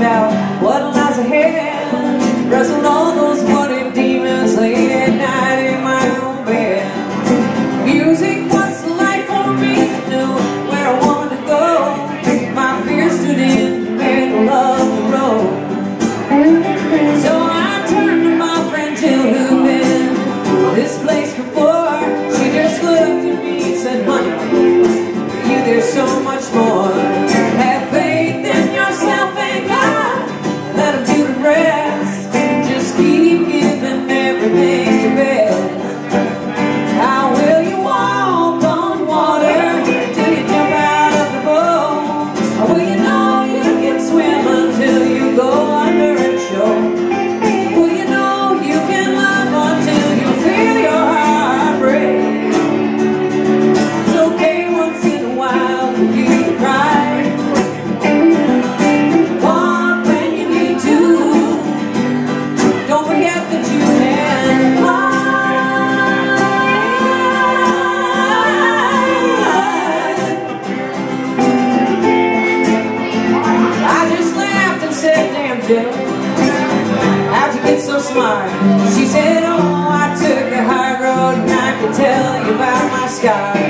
about what lies ahead. Wrestled on How'd you get so smart? She said, oh, I took the high road and I can tell you about my scars.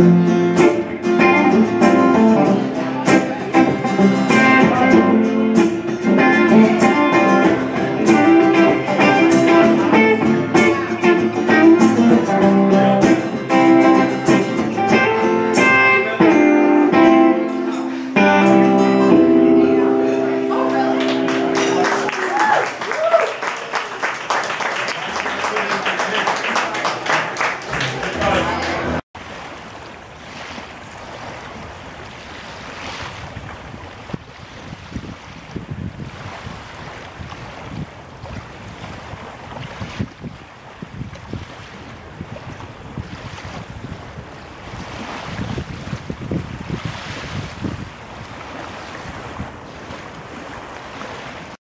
Música